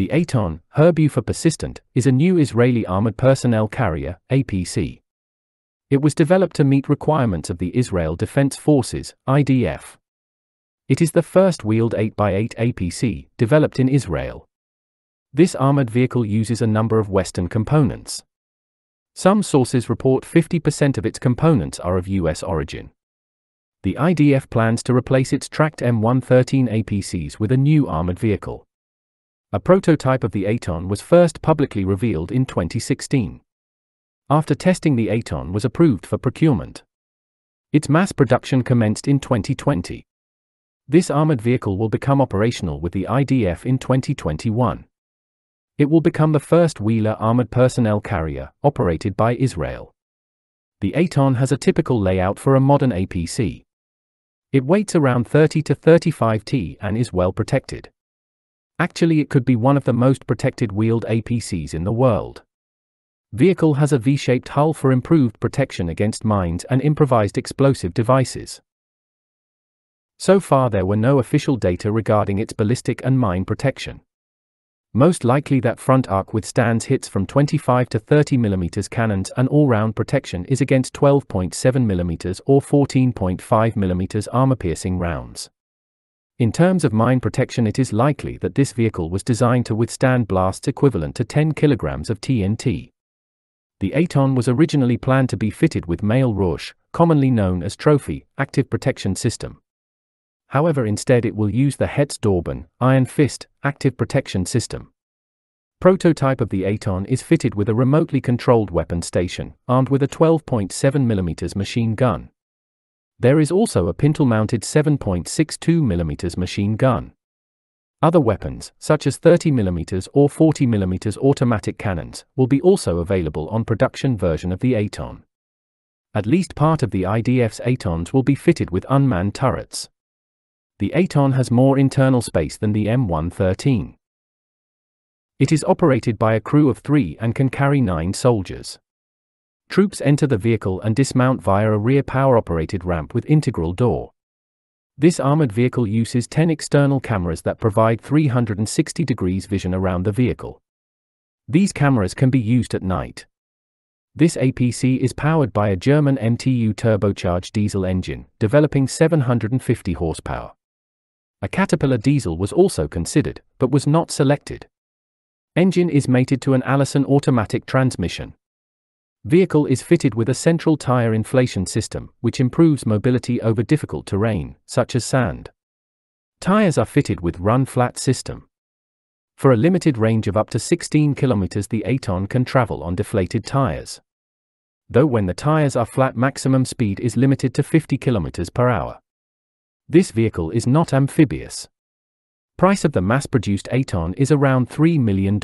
The Eitan, Hebrew for Persistent, is a new Israeli armored personnel carrier, APC. It was developed to meet requirements of the Israel Defense Forces, IDF. It is the first wheeled 8x8 APC developed in Israel. This armored vehicle uses a number of Western components. Some sources report 50% of its components are of US origin. The IDF plans to replace its tracked M113 APCs with a new armored vehicle. A prototype of the Eitan was first publicly revealed in 2016. After testing the Eitan was approved for procurement. Its mass production commenced in 2020. This armored vehicle will become operational with the IDF in 2021. It will become the first wheeler armored personnel carrier operated by Israel. The Eitan has a typical layout for a modern APC. It weighs around 30 to 35 t and is well protected. Actually, it could be one of the most protected wheeled APCs in the world. Vehicle has a V-shaped hull for improved protection against mines and improvised explosive devices. So far there were no official data regarding its ballistic and mine protection. Most likely that front arc withstands hits from 25 to 30 mm cannons and all-round protection is against 12.7 mm or 14.5 mm armor-piercing rounds. In terms of mine protection it is likely that this vehicle was designed to withstand blasts equivalent to 10 kilograms of TNT. The Eitan was originally planned to be fitted with Meil Ruach, commonly known as Trophy, active protection system. However instead it will use the Hetz Dorban, Iron Fist, active protection system. Prototype of the Eitan is fitted with a remotely controlled weapon station, armed with a 12.7mm machine gun. There is also a pintle-mounted 7.62mm machine gun. Other weapons, such as 30mm or 40mm automatic cannons, will be also available on production version of the Eitan. At least part of the IDF's Eitans will be fitted with unmanned turrets. The Eitan has more internal space than the M113. It is operated by a crew of three and can carry nine soldiers. Troops enter the vehicle and dismount via a rear power-operated ramp with integral door. This armored vehicle uses 10 external cameras that provide 360 degrees vision around the vehicle. These cameras can be used at night. This APC is powered by a German MTU turbocharged diesel engine, developing 750 horsepower. A Caterpillar diesel was also considered, but was not selected. Engine is mated to an Allison automatic transmission. Vehicle is fitted with a central tire inflation system, which improves mobility over difficult terrain, such as sand. Tires are fitted with run flat system. For a limited range of up to 16 kilometers the Eitan can travel on deflated tires. Though when the tires are flat maximum speed is limited to 50 kilometers per hour. This vehicle is not amphibious. Price of the mass-produced Eitan is around $3 million.